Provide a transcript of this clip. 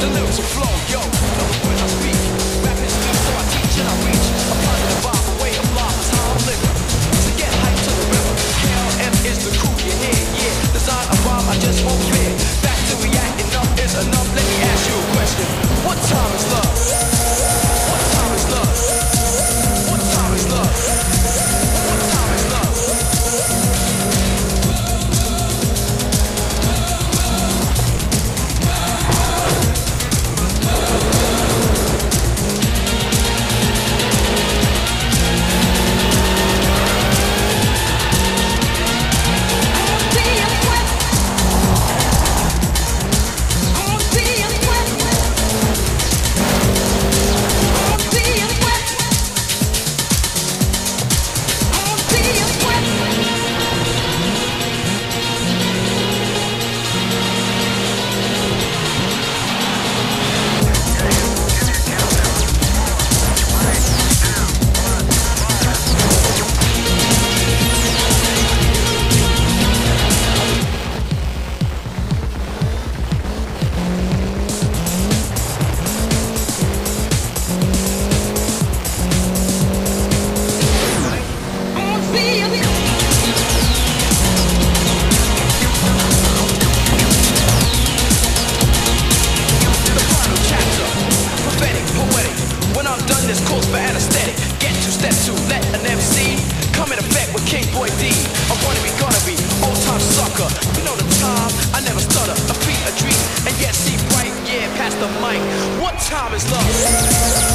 the lyrics will flow, yo. D, I wanna be, gonna be, old time sucker. You know the time, I never stutter, a beat, a dream, and yet see bright, yeah, past the mic. What time is love?